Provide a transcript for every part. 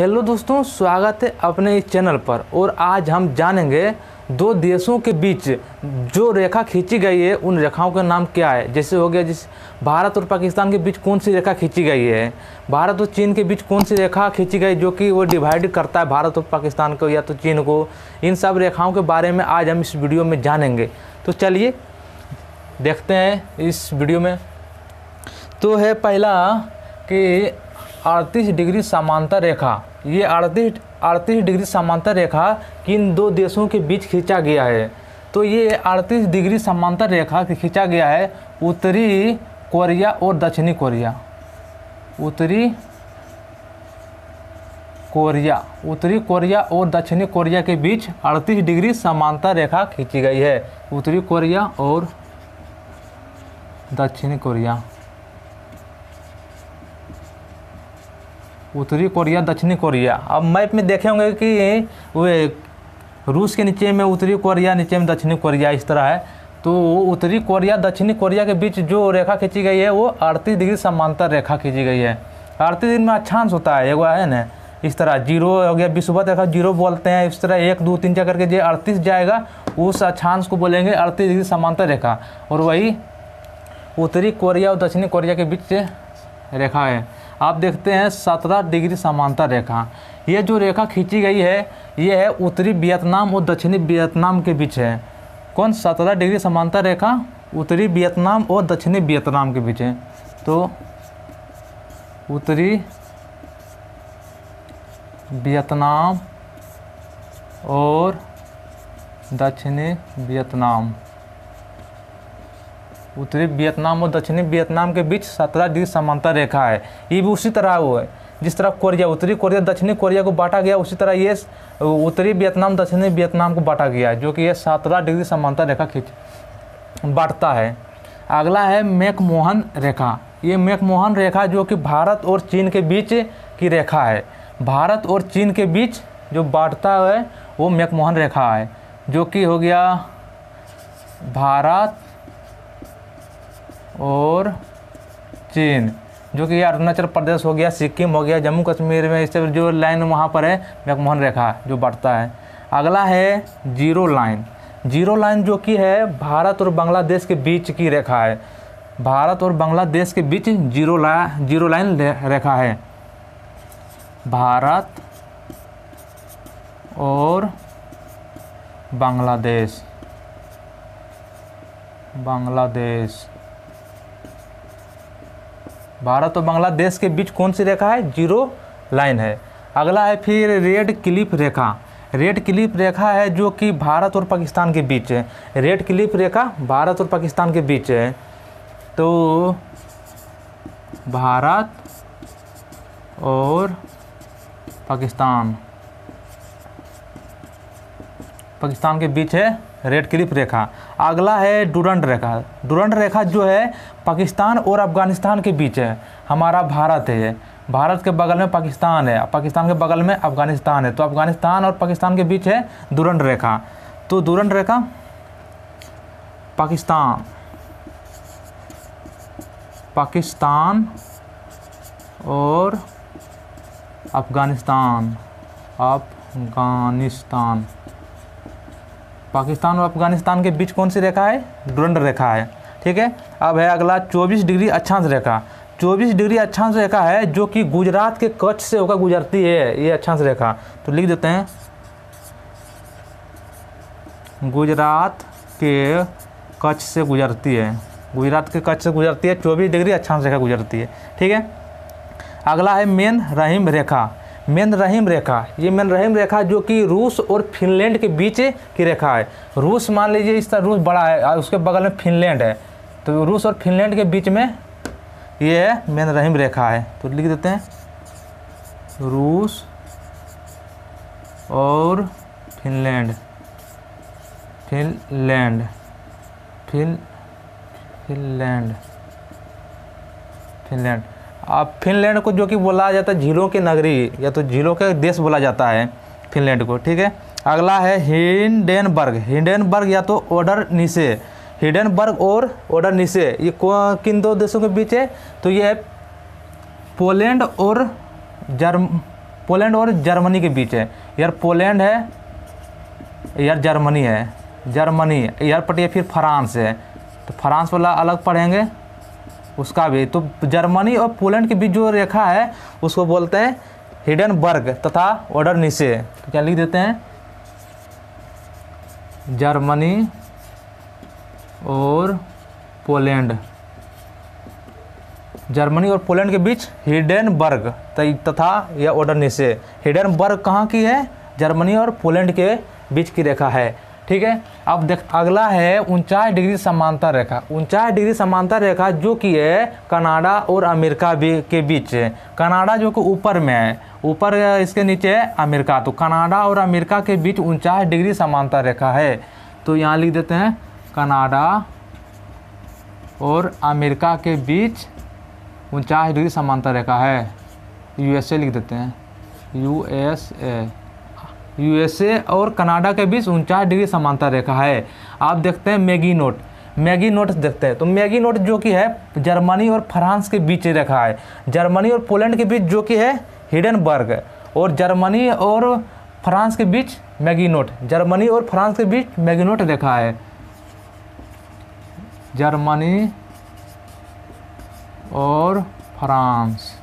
Hello दोस्तों, स्वागत है अपने इस चैनल पर। और आज हम जानेंगे दो देशों के बीच जो रेखा खींची गई है, उन रेखाओं का नाम क्या है? जैसे हो गया जिस भारत और पाकिस्तान के बीच कौन सी रेखा खींची गई है? भारत और चीन के बीच कौन सी रेखा खींची गई जो कि वो डिवाइड करता है भारत और पाकिस्तान को या तो चीन को? इन सब रेखाओं के बारे में आज हम इस वीडियो में जानेंगे। तो चलिए, देखते हैं इस वीडियो में। तो है पहला कि अड़तीस डिग्री समांतर रेखा। ये अड़तीस अड़तीस डिग्री समांतर रेखा किन दो देशों के बीच खींचा गया है? तो ये अड़तीस डिग्री समांतर रेखा खींचा गया है उत्तरी कोरिया और दक्षिणी कोरिया। उत्तरी कोरिया उत्तरी कोरिया और दक्षिणी कोरिया के बीच 38 डिग्री समांतर रेखा खींची गई है। उत्तरी कोरिया और दक्षिणी कोरिया। उत्तरी कोरिया, दक्षिणी कोरिया। अब मैप में देखे होंगे कि वे रूस के नीचे में, उत्तरी कोरिया नीचे में, दक्षिणी कोरिया, इस तरह है। तो उत्तरी कोरिया, दक्षिणी कोरिया के बीच जो रेखा खींची गई है, वो अड़तीस डिग्री समांतर रेखा खींची गई है। अड़तीस दिन में अच्छांश होता है एगो है ना? इस तरह ज़ीरो हो गया विश्वत रेखा ज़ीरो बोलते हैं, इस तरह एक, दो, तीन चार करके जो अड़तीस जाएगा, उस अच्छांश को बोलेंगे अड़तीस डिग्री समांतर रेखा। और वही उत्तरी कोरिया और दक्षिणी कोरिया के बीच रेखा है। आप देखते हैं सत्रह डिग्री समांतर रेखा। ये जो रेखा खींची गई है, ये है उत्तरी वियतनाम और दक्षिणी वियतनाम के बीच है। कौन सत्रह डिग्री समांतर रेखा? उत्तरी वियतनाम और दक्षिणी वियतनाम के बीच है। तो उत्तरी वियतनाम और दक्षिणी वियतनाम। उत्तरी वियतनाम और दक्षिणी वियतनाम के बीच सत्रह डिग्री समांतर रेखा है। ये भी उसी तरह वो है। जिस तरह कोरिया, उत्तरी कोरिया, दक्षिणी कोरिया को बांटा गया, उसी तरह ये उत्तरी वियतनाम, दक्षिणी वियतनाम को बांटा गया, जो कि ये सत्रह डिग्री समांतर रेखा खींच बांटता है। अगला है मैकमोहन रेखा। ये मैकमोहन रेखा जो कि भारत और चीन के बीच की रेखा है। भारत और चीन के बीच जो बांटता है, वो मैकमोहन रेखा है, जो कि हो गया भारत और चीन, जो कि अरुणाचल प्रदेश हो गया, सिक्किम हो गया, जम्मू कश्मीर में इससे जो लाइन वहाँ पर है मैकमोहन रेखा जो बढ़ता है। अगला है ज़ीरो लाइन। ज़ीरो लाइन जो कि है, भारत और बांग्लादेश के बीच की रेखा है। भारत और बांग्लादेश के बीच ज़ीरो ला, ज़ीरो लाइन रेखा है। भारत और बांग्लादेश। बांग्लादेश। भारत और बांग्लादेश के बीच कौन सी रेखा है? ज़ीरो लाइन है। अगला है फिर रेड क्लिप रेखा। रेड क्लिप रेखा है जो कि भारत और पाकिस्तान के बीच है। रेड क्लिप रेखा भारत और पाकिस्तान के बीच है। तो भारत और पाकिस्तान। पाकिस्तान के बीच है रेड क्लिप रेखा। अगला है डूरंड रेखा। डूरंड रेखा जो है पाकिस्तान और अफ़गानिस्तान के बीच है। हमारा भारत है। भारत के बगल में पाकिस्तान है। पाकिस्तान के बगल में अफ़गानिस्तान है। तो अफ़गानिस्तान और पाकिस्तान के बीच है डूरंड रेखा। तो डूरंड रेखा, पाकिस्तान। पाकिस्तान और अफ़गानिस्तान। अफ़गानिस्तान। पाकिस्तान और अफ़गानिस्तान के बीच कौन सी रेखा है? डुरंड रेखा है। ठीक है? अब है अगला 24 डिग्री अक्षांश रेखा। 24 डिग्री अक्षांश रेखा है जो कि गुजरात के कच्छ से होकर गुजरती है, ये अक्षांश रेखा। तो लिख देते हैं। गुजरात के कच्छ से गुजरती है। गुजरात के कच्छ से गुजरती है 24 डिग्री अक्षांश रेखा गुजरती है। ठीक है? अगला है मेन रहीम रेखा। मेन रहीम रेखा। ये मेन रहीम रेखा जो कि रूस और फिनलैंड के बीच की रेखा है। रूस मान लीजिए इस तरह रूस बड़ा है और उसके बगल में फिनलैंड है। तो रूस और फिनलैंड के बीच में ये मेन रहीम रेखा है। तो लिख देते हैं। रूस और फिनलैंड। फिनलैंड। फिन, फिनलैंड। फिनलैंड। अब फिनलैंड को जो कि बोला जाता है झीलों की नगरी, या तो झीलों के देश बोला जाता है फिनलैंड को, ठीक है? अगला है हिंडेनबर्ग। हिंडेनबर्ग या तो ओडर नीचे हिडनबर्ग और ओडर नीचे ये किन दो देशों के बीच है? तो ये है पोलैंड और जर्म, पोलैंड और जर्मनी के बीच है। यार पोलैंड है, यार जर्मनी है। जर्मनी, यार पटिए फिर फ्रांस है। तो फ्रांस वाला अलग पढ़ेंगे। उसका भी। तो जर्मनी और पोलैंड के बीच जो रेखा है, उसको बोलते हैं हिडन बर्ग तथा ऑर्डर नीचे तो क्या लिख देते हैं? जर्मनी और पोलैंड। जर्मनी और पोलैंड के बीच हिडेनबर्ग तथा यह ऑर्डर नीचे हिडेनबर्ग कहाँ की है? जर्मनी और पोलैंड के बीच की रेखा है। ठीक है? अब देख, अगला है उनचास डिग्री समांतर रेखा। उनचास डिग्री समांतर रेखा जो कि है, कनाडा और अमेरिका भी के बीच है। कनाडा जो कि ऊपर में है, ऊपर इसके नीचे है, अमेरिका। तो कनाडा और अमेरिका के बीच उनचास डिग्री समांतर रेखा है। तो यहाँ लिख देते हैं, कनाडा और अमेरिका के बीच उनचास डिग्री समांतर रेखा है। यूएसए लिख देते हैं। यूएसए यूएसए और कनाडा के बीच उनचास डिग्री समानता रेखा है। आप देखते हैं मैगी नोट। मैगी नोट देखते हैं। तो मैगी नोट जो कि है, जर्मनी और फ्रांस के बीच रेखा है। जर्मनी और पोलैंड के बीच जो कि है, हिडनबर्ग। और जर्मनी और फ्रांस के बीच मैगी नोट। जर्मनी और फ्रांस के बीच मैगी नोट रेखा है। जर्मनी और फ्रांस।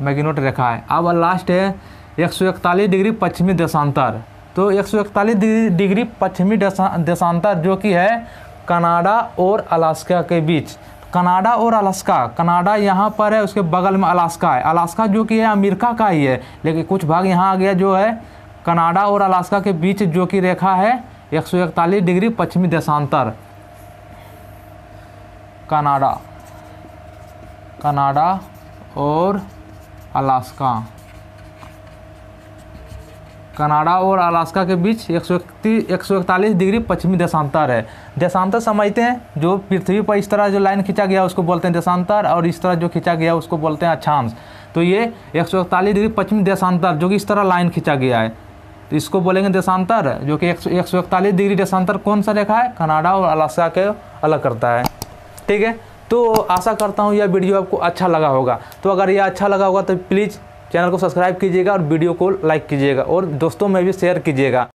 मैगिनोट रेखा है। अब लास्ट है एक सौ इकतालीस डिग्री पश्चिमी देशांतर। तो एक सौ इकतालीस डिग्री पश्चिमी देशांतर जो कि है कनाडा और अलास्का के बीच। कनाडा और अलास्का, कनाडा यहाँ पर है, उसके बगल में अलास्का है। अलास्का जो कि है, अमेरिका का ही है। लेकिन कुछ भाग यहाँ आ गया जो है, कनाडा और अलास्का के बीच जो कि रेखा है, एक सौ इकतालीस डिग्री पश्चिमी देशांतर। कनाडा कनाडा और अलास्का। कनाडा और अलास्का के बीच एक सौ डिग्री पश्चिमी देशांतर है। देशांतर समझते हैं, जो पृथ्वी पर इस तरह जो लाइन खींचा गया, उसको बोलते हैं देशांतर, और इस तरह जो खींचा गया, उसको बोलते हैं अक्षांश। तो ये एक सौ इकतालीस डिग्री पश्चिमी देशांतर, जो कि इस तरह लाइन खींचा गया है। तो इसको बोलेंगे देशांतर, जो कि एक सौ इकतालीस डिग्री देशांतर कौन सा रेखा है? कनाडा और अलास्का के अलग करता है। ठीक है? तो आशा करता हूँ यह वीडियो आपको अच्छा लगा होगा। तो अगर यह अच्छा लगा होगा तो प्लीज़ चैनल को सब्सक्राइब कीजिएगा और वीडियो को लाइक कीजिएगा और दोस्तों में भी शेयर कीजिएगा।